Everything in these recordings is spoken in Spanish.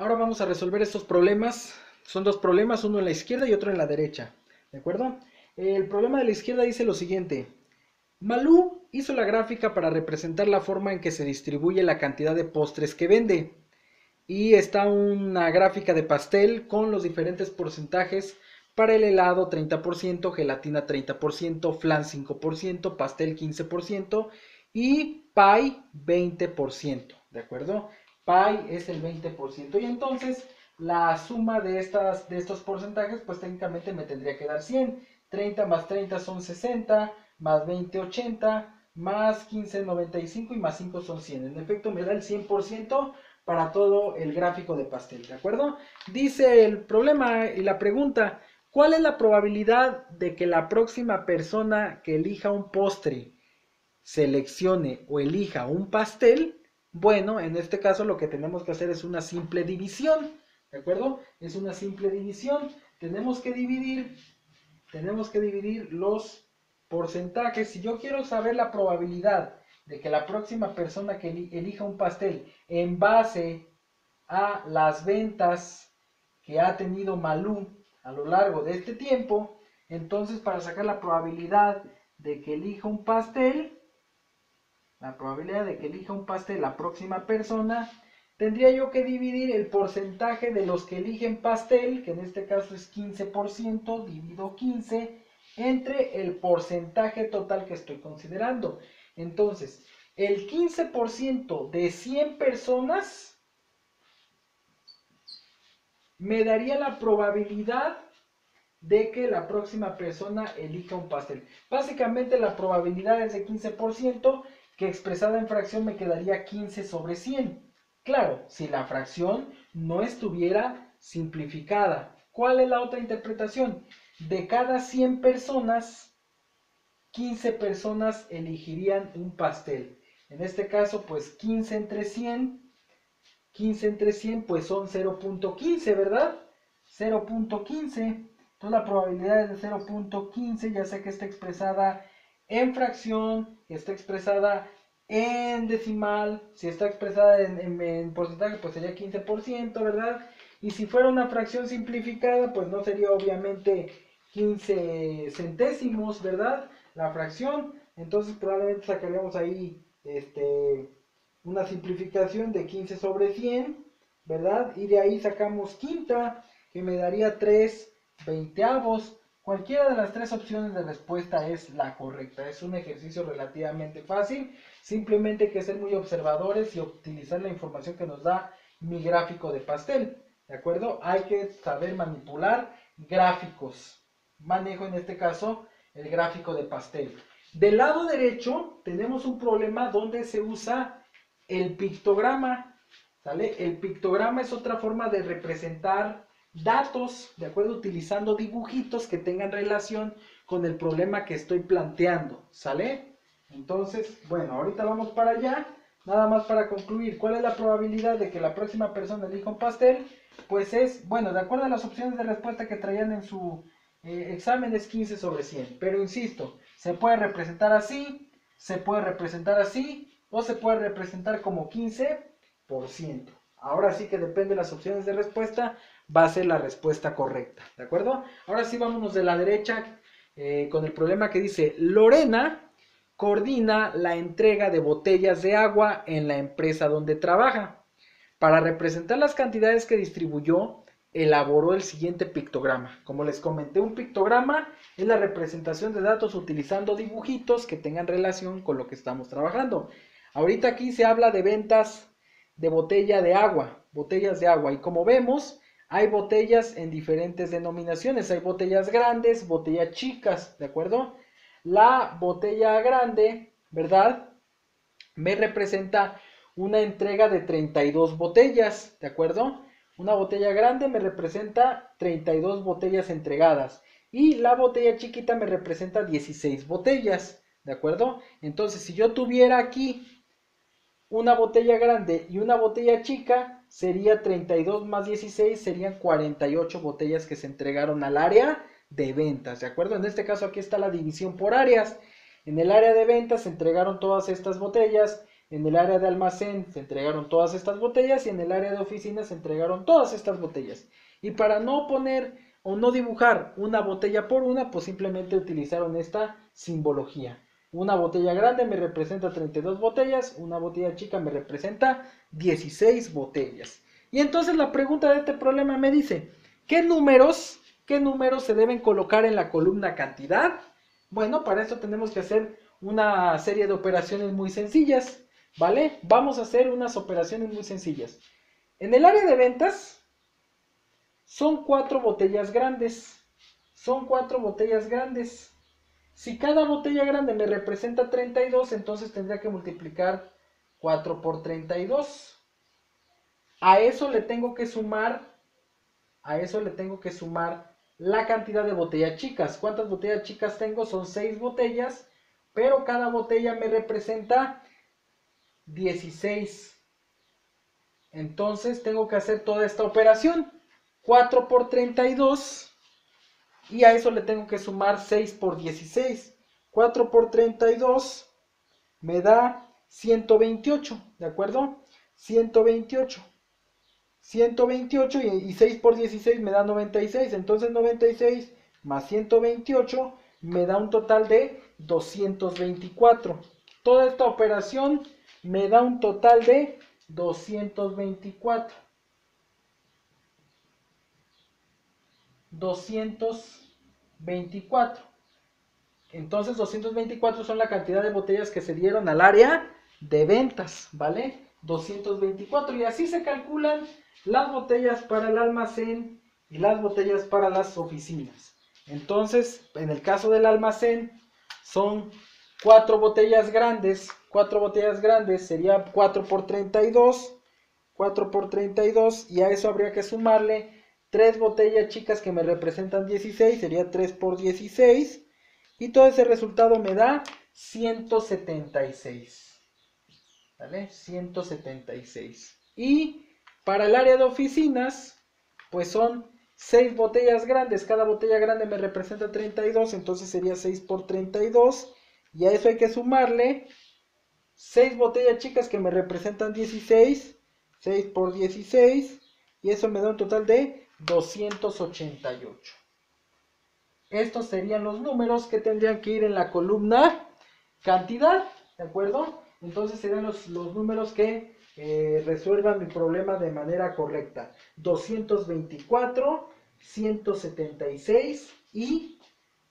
Ahora vamos a resolver estos problemas. Son dos problemas, uno en la izquierda y otro en la derecha. ¿De acuerdo? El problema de la izquierda dice lo siguiente. Malú hizo la gráfica para representar la forma en que se distribuye la cantidad de postres que vende. Y está una gráfica de pastel con los diferentes porcentajes para el helado 30%, gelatina 30%, flan 5%, pastel 15% y pie 20%. ¿De acuerdo? Pi es el 20%. Y entonces la suma de, estas, de estos porcentajes, pues técnicamente me tendría que dar 100. 30 más 30 son 60, más 20, 80, más 15, 95 y más 5 son 100. En efecto, me da el 100% para todo el gráfico de pastel, ¿de acuerdo? Dice el problema y la pregunta, ¿cuál es la probabilidad de que la próxima persona que elija un postre seleccione o elija un pastel bueno, en este caso lo que tenemos que hacer es una simple división, ¿de acuerdo? Es una simple división. Tenemos que dividir, tenemos que dividir los porcentajes. Si yo quiero saber la probabilidad de que la próxima persona que elija un pastel en base a las ventas que ha tenido Malú a lo largo de este tiempo, entonces para sacar la probabilidad de que elija un pastel, la probabilidad de que elija un pastel la próxima persona, tendría yo que dividir el porcentaje de los que eligen pastel, que en este caso es 15%, divido 15, entre el porcentaje total que estoy considerando. Entonces, el 15% de 100 personas me daría la probabilidad de que la próxima persona elija un pastel. Básicamente la probabilidad es de 15% que expresada en fracción me quedaría 15 sobre 100. Claro, si la fracción no estuviera simplificada. ¿Cuál es la otra interpretación? De cada 100 personas, 15 personas elegirían un pastel. En este caso, pues 15 entre 100, 15 entre 100, pues son 0.15, ¿verdad? 0.15. Entonces la probabilidad es de 0.15, ya sé que está expresada en fracción, está expresada en decimal, si está expresada en, porcentaje, pues sería 15%, ¿verdad? Y si fuera una fracción simplificada, pues no sería obviamente 15 centésimos, ¿verdad? La fracción, entonces probablemente sacaríamos ahí este, una simplificación de 15 sobre 100, ¿verdad? Y de ahí sacamos quinta, que me daría 3 veinteavos. Cualquiera de las tres opciones de respuesta es la correcta. Es un ejercicio relativamente fácil. Simplemente hay que ser muy observadores y utilizar la información que nos da mi gráfico de pastel. ¿De acuerdo? Hay que saber manipular gráficos. Manejo en este caso el gráfico de pastel. Del lado derecho tenemos un problema donde se usa el pictograma. ¿Sale? El pictograma es otra forma de representar datos, ¿de acuerdo? Utilizando dibujitos que tengan relación con el problema que estoy planteando, ¿sale? Entonces, bueno, ahorita vamos para allá. Nada más para concluir, ¿cuál es la probabilidad de que la próxima persona elija un pastel? Pues es, bueno, de acuerdo a las opciones de respuesta que traían en su eh, examen es 15 sobre 100. Pero insisto, se puede representar así, se puede representar así, o se puede representar como 15%. Ahora sí que depende de las opciones de respuesta, va a ser la respuesta correcta, ¿de acuerdo? Ahora sí vámonos de la derecha eh, con el problema que dice Lorena coordina la entrega de botellas de agua en la empresa donde trabaja. Para representar las cantidades que distribuyó, elaboró el siguiente pictograma. Como les comenté, un pictograma es la representación de datos utilizando dibujitos que tengan relación con lo que estamos trabajando. Ahorita aquí se habla de ventas de botella de agua, botellas de agua. Y como vemos, hay botellas en diferentes denominaciones. Hay botellas grandes, botellas chicas, ¿de acuerdo? La botella grande, ¿verdad? Me representa una entrega de 32 botellas, ¿de acuerdo? Una botella grande me representa 32 botellas entregadas. Y la botella chiquita me representa 16 botellas, ¿de acuerdo? Entonces, si yo tuviera aquí una botella grande y una botella chica sería 32 más 16, serían 48 botellas que se entregaron al área de ventas, ¿de acuerdo? En este caso aquí está la división por áreas. En el área de ventas se entregaron todas estas botellas en el área de almacén se entregaron todas estas botellas y en el área de oficina se entregaron todas estas botellas. Y para no poner o no dibujar una botella por una, pues simplemente utilizaron esta simbología. Una botella grande me representa 32 botellas, una botella chica me representa 16 botellas. Y entonces la pregunta de este problema me dice, ¿qué números, qué números se deben colocar en la columna cantidad? Bueno, para eso tenemos que hacer una serie de operaciones muy sencillas, ¿vale? Vamos a hacer unas operaciones muy sencillas. En el área de ventas son cuatro botellas grandes. Son cuatro botellas grandes. Si cada botella grande me representa 32, entonces tendría que multiplicar 4 por 32. A eso le tengo que sumar, a eso le tengo que sumar la cantidad de botellas chicas. ¿Cuántas botellas chicas tengo? Son 6 botellas, pero cada botella me representa 16. Entonces tengo que hacer toda esta operación. 4 por 32 y a eso le tengo que sumar 6 por 16. 4 por 32 me da 128, ¿de acuerdo? 128. 128 y, 6 por 16 me da 96. Entonces 96 más 128 me da un total de 224. Toda esta operación me da un total de 224. 224. Entonces 224 son la cantidad de botellas que se dieron al área de ventas, ¿vale? 224 y así se calculan las botellas para el almacén y las botellas para las oficinas. Entonces, en el caso del almacén son cuatro botellas grandes, cuatro botellas grandes sería 4 por 32, 4 por 32 y a eso habría que sumarle Tres botellas chicas que me representan 16, sería 3 por 16. Y todo ese resultado me da 176. ¿Vale? 176. Y para el área de oficinas, pues son 6 botellas grandes. Cada botella grande me representa 32, entonces sería 6 por 32. Y a eso hay que sumarle 6 botellas chicas que me representan 16. 6 por 16. Y eso me da un total de 288. Estos serían los números que tendrían que ir en la columna cantidad, ¿de acuerdo? Entonces serían los, números que eh, resuelvan mi problema de manera correcta. 224, 176 y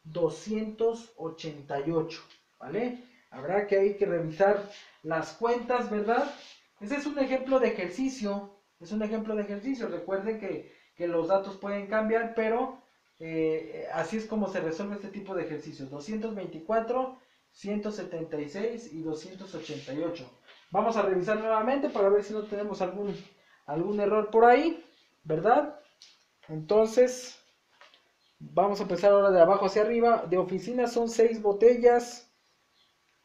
288, ¿vale? Habrá que hay que revisar las cuentas, ¿verdad? Ese es un ejemplo de ejercicio, es un ejemplo de ejercicio. Recuerden que que los datos pueden cambiar, pero eh, así es como se resuelve este tipo de ejercicios. 224, 176 y 288. Vamos a revisar nuevamente para ver si no tenemos algún, algún error por ahí, ¿verdad? Entonces, vamos a empezar ahora de abajo hacia arriba. De oficina son 6 botellas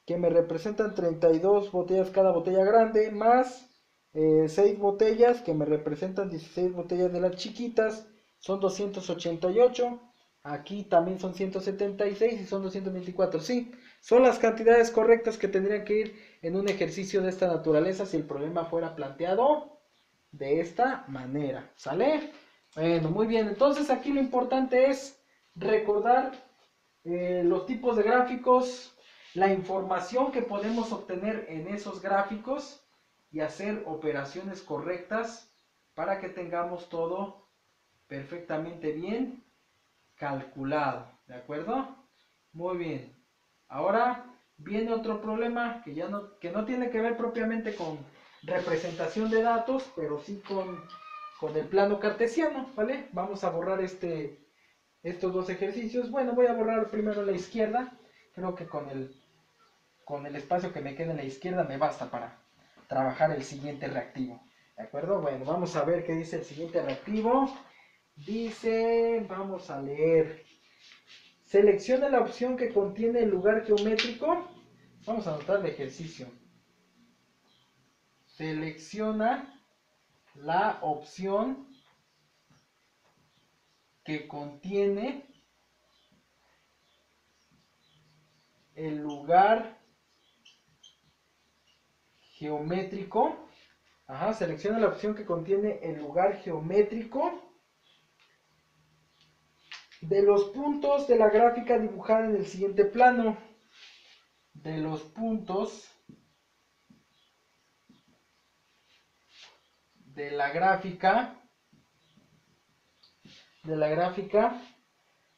que me representan 32 botellas cada botella grande, más 6 eh, botellas que me representan 16 botellas de las chiquitas, son 288. Aquí también son 176 y son 224. Sí, son las cantidades correctas que tendrían que ir en un ejercicio de esta naturaleza si el problema fuera planteado de esta manera. ¿Sale? Bueno, muy bien. Entonces aquí lo importante es recordar eh, los tipos de gráficos, la información que podemos obtener en esos gráficos y hacer operaciones correctas para que tengamos todo perfectamente bien calculado. ¿De acuerdo? Muy bien. Ahora viene otro problema que ya no, que no tiene que ver propiamente con representación de datos, pero sí con, con el plano cartesiano, ¿vale? Vamos a borrar este, estos dos ejercicios. Bueno, voy a borrar primero la izquierda. Creo que con el, con el espacio que me queda en la izquierda me basta para, trabajar el siguiente reactivo. ¿De acuerdo? Bueno, vamos a ver qué dice el siguiente reactivo. Dice, vamos a leer. Selecciona la opción que contiene el lugar geométrico. Vamos a anotar el ejercicio. Selecciona la opción que contiene el lugar geométrico. Ajá, selecciona la opción que contiene el lugar geométrico de los puntos de la gráfica dibujada en el siguiente plano. De los puntos de la gráfica de la gráfica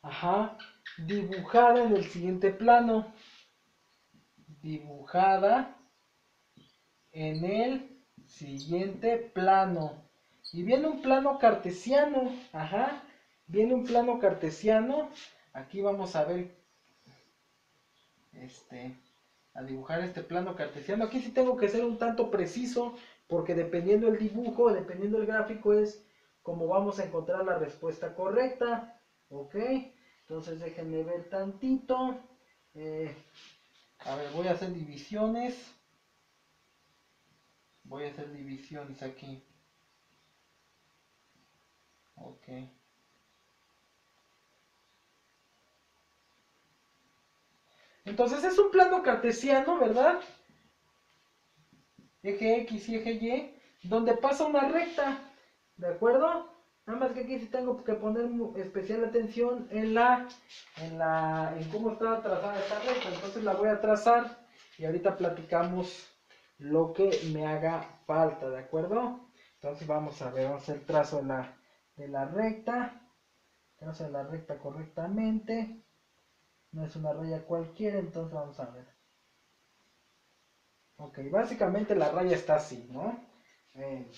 ajá, dibujada en el siguiente plano dibujada en el siguiente plano. Y viene un plano cartesiano ajá viene un plano cartesiano. Aquí vamos a ver este a dibujar este plano cartesiano. Aquí sí tengo que ser un tanto preciso porque dependiendo el dibujo, dependiendo el gráfico es como vamos a encontrar la respuesta correcta, ¿ok? Entonces déjenme ver tantito, eh, a ver, voy a hacer divisiones, voy a hacer divisiones aquí, ok. Entonces es un plano cartesiano, ¿verdad? eje X y eje Y, donde pasa una recta, ¿de acuerdo? Nada más que aquí sí tengo que poner especial atención en la, en la, en cómo está trazada esta recta, entonces la voy a trazar y ahorita platicamos lo que me haga falta, ¿de acuerdo? Entonces vamos a ver, vamos a hacer el trazo de la, de la recta, trazo de la recta correctamente, no es una raya cualquiera, entonces vamos a ver. Ok, básicamente la raya está así, ¿no? Eh,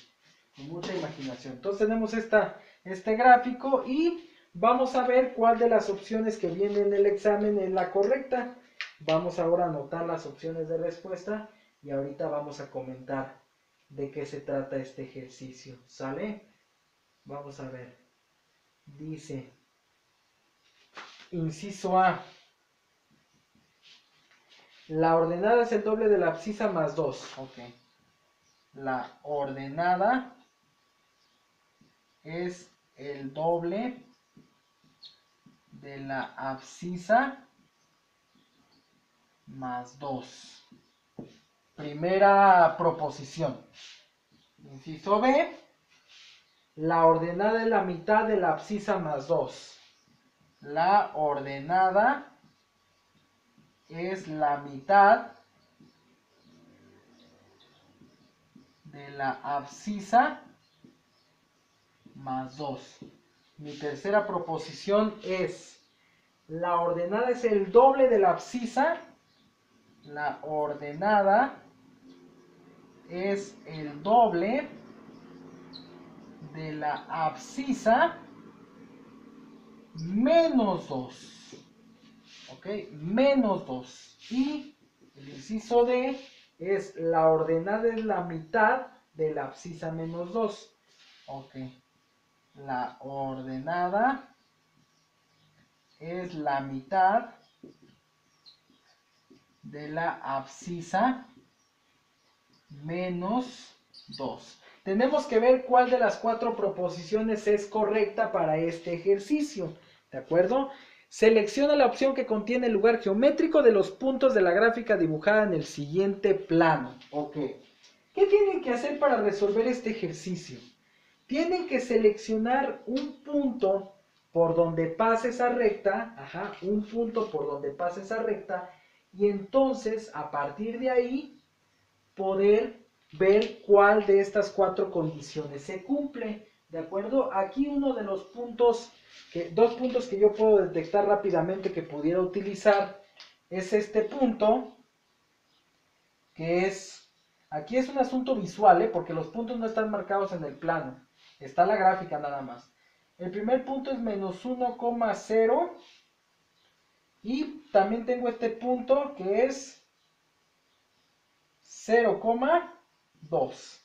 con mucha imaginación. Entonces tenemos esta, este gráfico y vamos a ver cuál de las opciones que viene en el examen es la correcta. Vamos ahora a anotar las opciones de respuesta y ahorita vamos a comentar de qué se trata este ejercicio. ¿Sale? Vamos a ver. Dice, inciso A. La ordenada es el doble de la abscisa más 2. Ok. La ordenada es el doble de la abscisa más 2. Primera proposición. Inciso B. La ordenada es la mitad de la abscisa más 2. La ordenada es la mitad de la abscisa más 2. Mi tercera proposición es, la ordenada es el doble de la abscisa. La ordenada es el doble de la abscisa menos 2. ¿ok? Menos 2. Y el inciso D es la ordenada es la mitad de la abscisa menos 2. Ok. La ordenada es la mitad de la abscisa menos 2. Tenemos que ver cuál de las cuatro proposiciones es correcta para este ejercicio. ¿De acuerdo? Selecciona la opción que contiene el lugar geométrico de los puntos de la gráfica dibujada en el siguiente plano. Ok. ¿Qué tienen que hacer para resolver este ejercicio? Tienen que seleccionar un punto por donde pase esa recta, ajá, un punto por donde pase esa recta, y entonces a partir de ahí poder ver cuál de estas cuatro condiciones se cumple. ¿De acuerdo? Aquí uno de los puntos dos puntos que yo puedo detectar rápidamente que pudiera utilizar es este punto, que es, aquí es un asunto visual, ¿eh? porque los puntos no están marcados en el plano, está la gráfica nada más. El primer punto es menos 1,0 y también tengo este punto que es 0,2.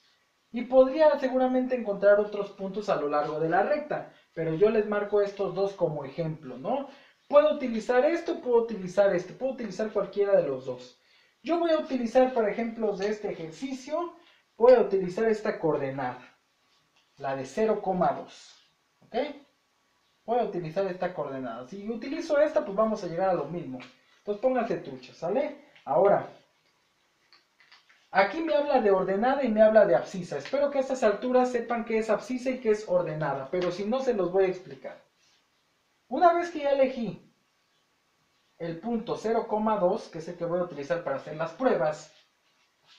Y podría seguramente encontrar otros puntos a lo largo de la recta pero yo les marco estos dos como ejemplo, ¿no? Puedo utilizar esto, puedo utilizar este, puedo utilizar cualquiera de los dos. Yo voy a utilizar, por ejemplo, de este ejercicio, voy a utilizar esta coordenada, la de 0,2, ¿ok? Voy a utilizar esta coordenada. Si utilizo esta, pues vamos a llegar a lo mismo. Entonces pónganse truchas, ¿sale? Ahora, Aquí me habla de ordenada y me habla de abscisa. Espero que a estas alturas sepan qué es abscisa y qué es ordenada, pero si no se los voy a explicar. Una vez que ya elegí el punto 0,2, que es el que voy a utilizar para hacer las pruebas,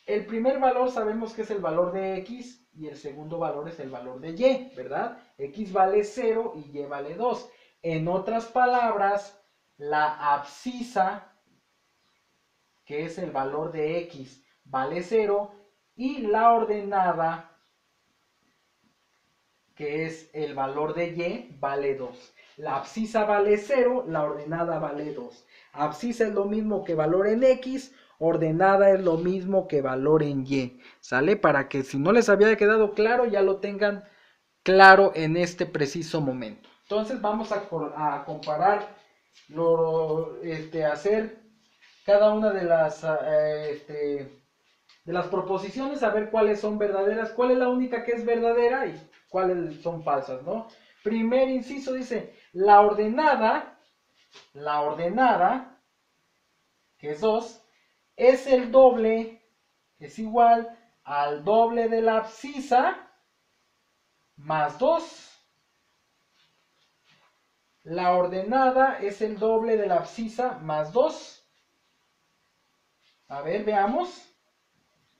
el primer valor sabemos que es el valor de x y el segundo valor es el valor de y, ¿verdad? x vale 0 y y vale 2. En otras palabras, la abscisa, que es el valor de x, vale 0 y la ordenada, que es el valor de y, vale 2. La abscisa vale 0, la ordenada vale 2. Abscisa es lo mismo que valor en x, ordenada es lo mismo que valor en y. ¿Sale? Para que si no les había quedado claro, ya lo tengan claro en este preciso momento. Entonces vamos a, comparar, lo, este, hacer cada una de las eh, este, de las proposiciones a ver cuáles son verdaderas, cuál es la única que es verdadera y cuáles son falsas, ¿no? Primer inciso dice, la ordenada, la ordenada, que es 2, es el doble, es igual al doble de la abscisa más 2. La ordenada es el doble de la abscisa más 2. A ver, veamos.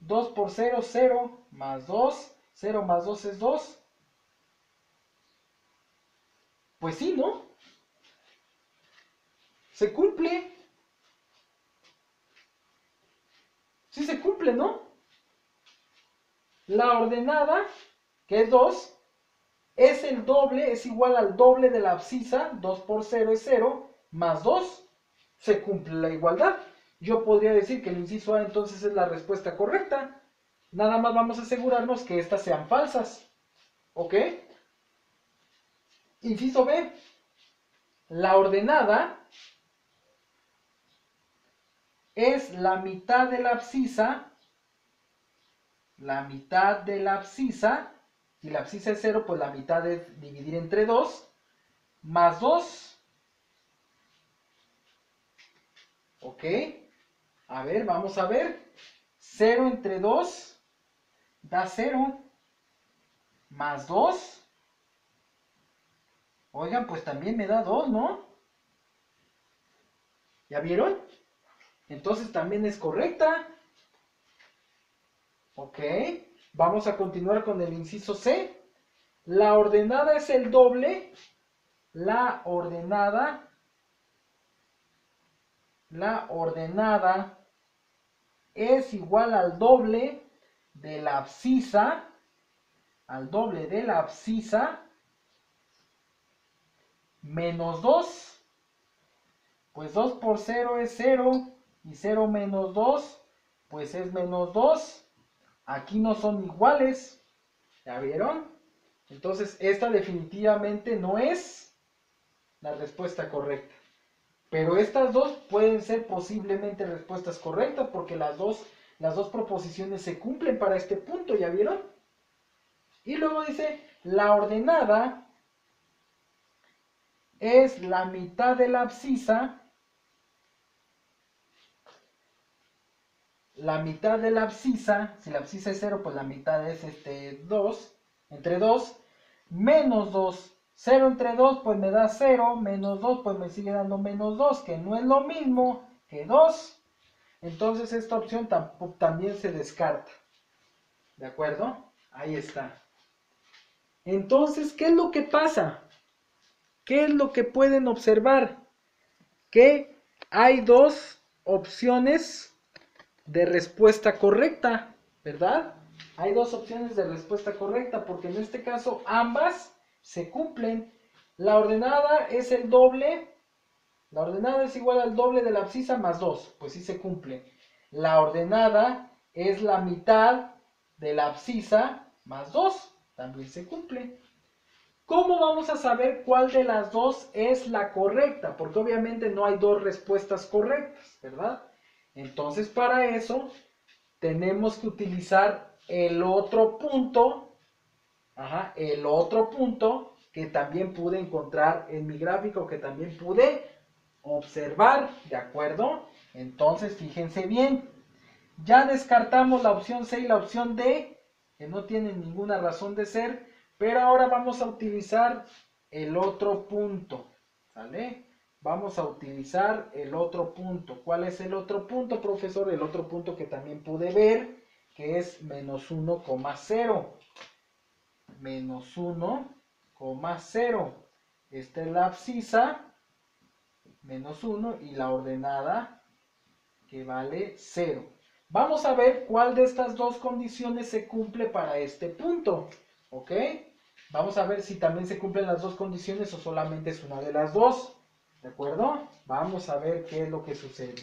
2 por 0, 0 más 2. 0 más 2 es 2. Pues sí, ¿no? Se cumple. Sí se cumple, ¿no? La ordenada, que es 2, es el doble, es igual al doble de la abscisa. 2 por 0 es 0, más 2. Se cumple la igualdad yo podría decir que el inciso A entonces es la respuesta correcta. Nada más vamos a asegurarnos que estas sean falsas. ¿Ok? Inciso B. La ordenada es la mitad de la abscisa. La mitad de la abscisa. Si la abscisa es 0, pues la mitad es dividir entre 2. Más 2. ¿Ok? A ver, vamos a ver. 0 entre 2 da 0. Más 2. Oigan, pues también me da 2, ¿no? ¿Ya vieron? Entonces también es correcta. Ok. Vamos a continuar con el inciso C. La ordenada es el doble. La ordenada la ordenada es igual al doble de la abscisa, al doble de la abscisa, menos 2. Pues 2 por 0 es 0 y 0 menos 2, pues es menos 2. Aquí no son iguales. ¿Ya vieron? Entonces esta definitivamente no es la respuesta correcta. Pero estas dos pueden ser posiblemente respuestas correctas porque las dos, las dos proposiciones se cumplen para este punto, ¿ya vieron? Y luego dice, la ordenada es la mitad de la abscisa, la mitad de la abscisa, si la abscisa es 0, pues la mitad es este 2, entre 2, menos 2 0 entre 2 pues me da 0, menos 2 pues me sigue dando menos 2, que no es lo mismo que 2. Entonces esta opción también se descarta. ¿De acuerdo? Ahí está. Entonces, ¿qué es lo que pasa? ¿Qué es lo que pueden observar? Que hay dos opciones de respuesta correcta, ¿verdad? Hay dos opciones de respuesta correcta, porque en este caso ambas se cumplen. La ordenada es el doble. La ordenada es igual al doble de la abscisa más 2. Pues sí se cumple. La ordenada es la mitad de la abscisa más 2. También se cumple. ¿Cómo vamos a saber cuál de las dos es la correcta? Porque obviamente no hay dos respuestas correctas, ¿verdad? Entonces para eso tenemos que utilizar el otro punto Ajá, el otro punto que también pude encontrar en mi gráfico, que también pude observar, ¿de acuerdo? Entonces, fíjense bien, Ya descartamos la opción C y la opción D, que no tienen ninguna razón de ser, pero ahora vamos a utilizar el otro punto, ¿sale? Vamos a utilizar el otro punto. ¿Cuál es el otro punto, profesor? El otro punto que también pude ver, que es menos 1,0. Menos 1,0. Esta es la abscisa, menos 1, y la ordenada, que vale 0. Vamos a ver cuál de estas dos condiciones se cumple para este punto. ¿Ok? Vamos a ver si también se cumplen las dos condiciones o solamente es una de las dos. ¿De acuerdo? Vamos a ver qué es lo que sucede.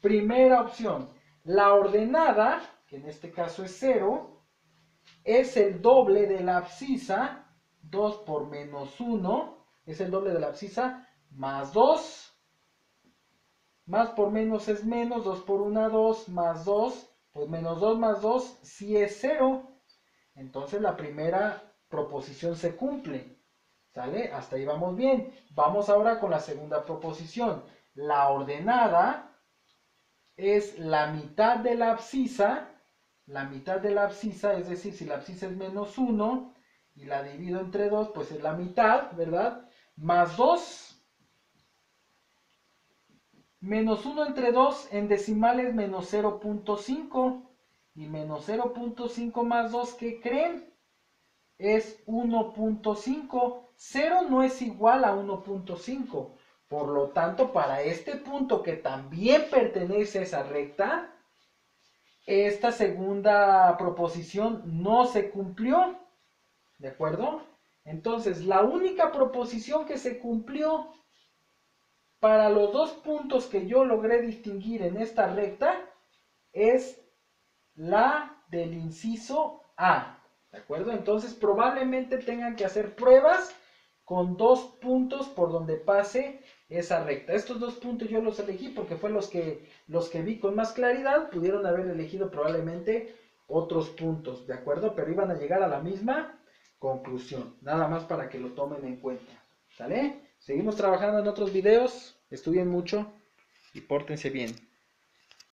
Primera opción. La ordenada, que en este caso es 0, es el doble de la abscisa. 2 por menos 1 es el doble de la abscisa más 2 más por menos es menos, 2 por 1, 2, más 2, pues menos 2 más 2 sí es 0. Entonces la primera proposición se cumple. ¿Sale? Hasta ahí vamos bien. Vamos ahora con la segunda proposición. La ordenada es la mitad de la abscisa. La mitad de la abscisa, es decir, si la abscisa es menos 1 y la divido entre 2, pues es la mitad, ¿verdad? Más 2 Menos 1 entre 2 en decimales menos 0.5. Y menos 0.5 más 2, ¿qué creen? Es 1.5. 0 no es igual a 1.5. Por lo tanto, para este punto que también pertenece a esa recta, esta segunda proposición no se cumplió. ¿De acuerdo? Entonces, la única proposición que se cumplió para los dos puntos que yo logré distinguir en esta recta es la del inciso A. ¿De acuerdo? Entonces probablemente tengan que hacer pruebas con dos puntos por donde pase esa recta. Estos dos puntos yo los elegí porque fue los que, los que vi con más claridad. Pudieron haber elegido probablemente otros puntos, ¿de acuerdo? Pero iban a llegar a la misma conclusión. Nada más para que lo tomen en cuenta. ¿Sale? Seguimos trabajando en otros videos. Estudien mucho y pórtense bien.